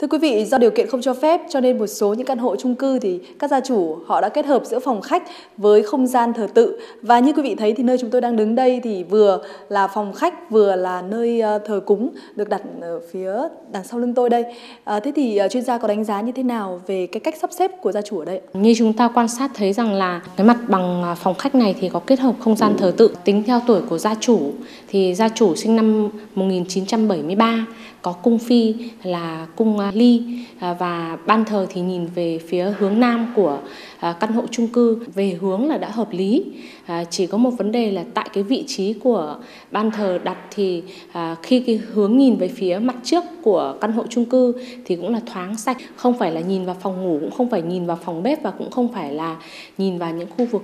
Thưa quý vị, do điều kiện không cho phép cho nên một số những căn hộ chung cư thì các gia chủ họ đã kết hợp giữa phòng khách với không gian thờ tự. Và như quý vị thấy thì nơi chúng tôi đang đứng đây thì vừa là phòng khách vừa là nơi ờ, thờ cúng được đặt ở phía đằng sau lưng tôi đây. À, thế thì ờ, chuyên gia có đánh giá như thế nào về cái cách sắp xếp của gia chủ ở đây? Như chúng ta quan sát thấy rằng là cái mặt bằng phòng khách này thì có kết hợp không gian thờ tự. Tính theo tuổi của gia chủ thì gia chủ sinh năm 1973 có cung phi là cung à, ly à, và ban thờ thì nhìn về phía hướng nam của à, căn hộ chung cư về hướng là đã hợp lý chỉ có một vấn đề là tại cái vị trí của ban thờ đặt thì khi cái hướng nhìn về phía mặt trước của căn hộ chung cư thì cũng là thoáng sạch không phải là nhìn vào phòng ngủ cũng không phải nhìn vào phòng bếp và cũng không phải là nhìn vào những khu vực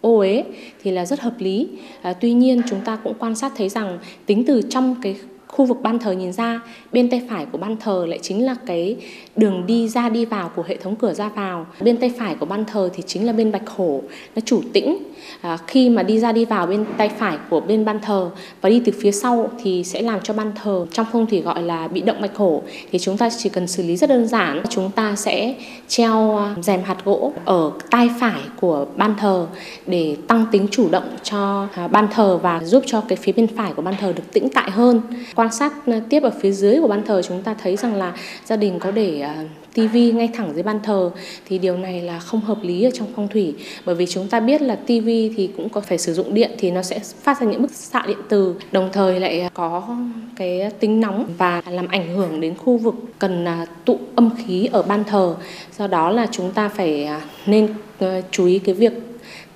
ô uế thì là rất hợp lý. À, tuy nhiên chúng ta cũng quan sát thấy rằng tính từ trong cái khu vực ban thờ nhìn ra bên tay phải của ban thờ lại chính là cái đường đi ra đi vào của hệ thống cửa ra vào. Bên tay phải của ban thờ thì chính là bên bạch hổ nó chủ tĩnh. À, khi mà đi ra đi vào bên tay phải của bên ban thờ và đi từ phía sau thì sẽ làm cho ban thờ trong phong thủy gọi là bị động bạch hổ thì chúng ta chỉ cần xử lý rất đơn giản. Chúng ta sẽ treo à, rèm hạt gỗ ở tay phải của ban thờ để tăng tính chủ động cho à, ban thờ và giúp cho cái phía bên phải của ban thờ được tĩnh tại hơn quan sát ờ, tiếp ở phía dưới của ban thờ, chúng ta thấy rằng là gia đình có để ờ, tivi ngay thẳng dưới ban thờ. Thì điều này là không hợp lý ở trong phong thủy. Bởi vì chúng ta biết là tivi thì cũng có phải sử dụng điện thì nó sẽ phát ra những bức xạ điện từ, đồng thời lại ờ, có cái tính nóng và làm ảnh hưởng đến khu vực cần tụ âm khí ở ban thờ. Do đó là chúng ta phải nên chú ý cái việc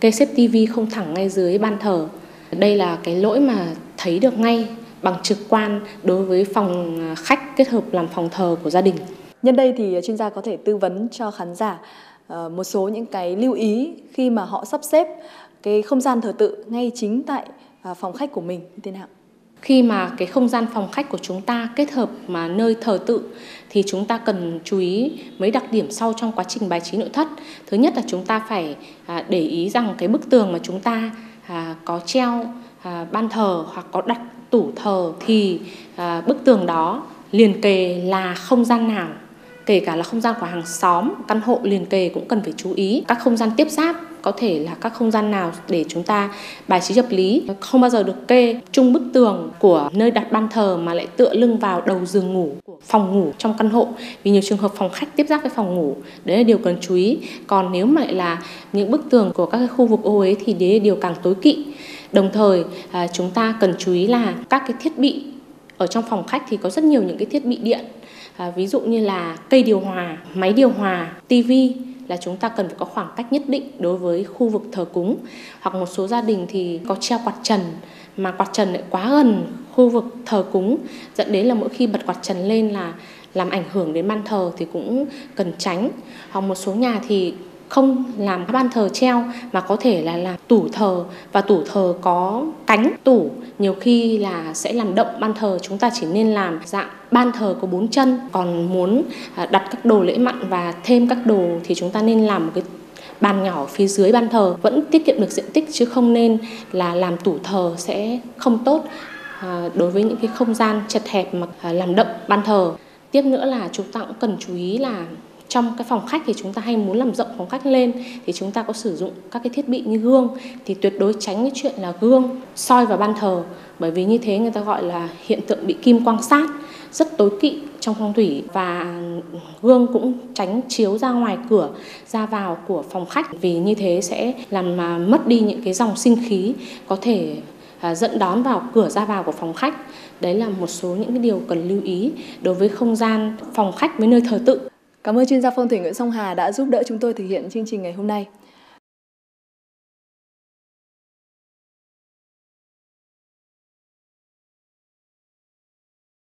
cây xếp tivi không thẳng ngay dưới ban thờ. Đây là cái lỗi mà thấy được ngay bằng trực quan đối với phòng à, khách kết hợp làm phòng thờ của gia đình Nhân đây thì chuyên gia có thể tư vấn cho khán giả ờ, một số những cái lưu ý khi mà họ sắp xếp cái không gian thờ tự ngay chính tại à, phòng khách của mình như thế nào? Khi mà cái không gian phòng khách của chúng ta kết hợp mà nơi thờ tự thì chúng ta cần chú ý mấy đặc điểm sau trong quá trình bài trí nội thất. Thứ nhất là chúng ta phải à, để ý rằng cái bức tường mà chúng ta à, có treo ban thờ hoặc có đặt tủ thờ thì à, bức tường đó liền kề là không gian nào. Kể cả là không gian của hàng xóm, căn hộ liền kề cũng cần phải chú ý. Các không gian tiếp giáp có thể là các không gian nào để chúng ta bài trí hợp lý. Không bao giờ được kê chung bức tường của nơi đặt ban thờ mà lại tựa lưng vào đầu giường ngủ của phòng ngủ trong căn hộ. Vì nhiều trường hợp phòng khách tiếp giáp với phòng ngủ, đấy là điều cần chú ý. Còn nếu mà lại là những bức tường của các khu vực ô ấy thì đấy là điều càng tối kỵ đồng thời à, chúng ta cần chú ý là các cái thiết bị ở trong phòng khách thì có rất nhiều những cái thiết bị điện. À, ví dụ như là cây điều hòa máy điều hòa tivi là chúng ta cần phải có khoảng cách nhất định đối với khu vực thờ cúng. Hoặc một số gia đình thì có treo quạt trần mà quạt trần lại quá gần khu vực thờ cúng dẫn đến là mỗi khi bật quạt trần lên là làm ảnh hưởng đến ban thờ thì cũng cần tránh. Hoặc một số nhà thì không làm ban thờ treo, mà có thể là làm tủ thờ. Và tủ thờ có cánh tủ, nhiều khi là sẽ làm động ban thờ, chúng ta chỉ nên làm dạng ban thờ có bốn chân. Còn muốn à, đặt các đồ lễ mặn và thêm các đồ thì chúng ta nên làm một cái bàn nhỏ phía dưới ban thờ. Vẫn tiết kiệm được diện tích, chứ không nên là làm tủ thờ sẽ không tốt à, đối với những cái không gian chật hẹp mà à, làm động ban thờ. Tiếp nữa là chúng ta cũng cần chú ý là trong cái phòng khách thì chúng ta hay muốn làm rộng phòng khách lên thì chúng ta có sử dụng các cái thiết bị như gương. Thì tuyệt đối tránh cái chuyện là gương soi vào ban thờ. Bởi vì như thế người ta gọi là hiện tượng bị kim quang sát, rất tối kỵ trong phong thủy và gương cũng tránh chiếu ra ngoài cửa, ra vào của phòng khách. Vì như thế sẽ làm mà mất đi những cái dòng sinh khí có thể à, dẫn đón vào cửa ra vào của phòng khách. Đấy là một số những cái điều cần lưu ý đối với không gian phòng khách với nơi thờ tự. Cảm ơn chuyên gia phong thủy Nguyễn Song Hà đã giúp đỡ chúng tôi thực hiện chương trình ngày hôm nay.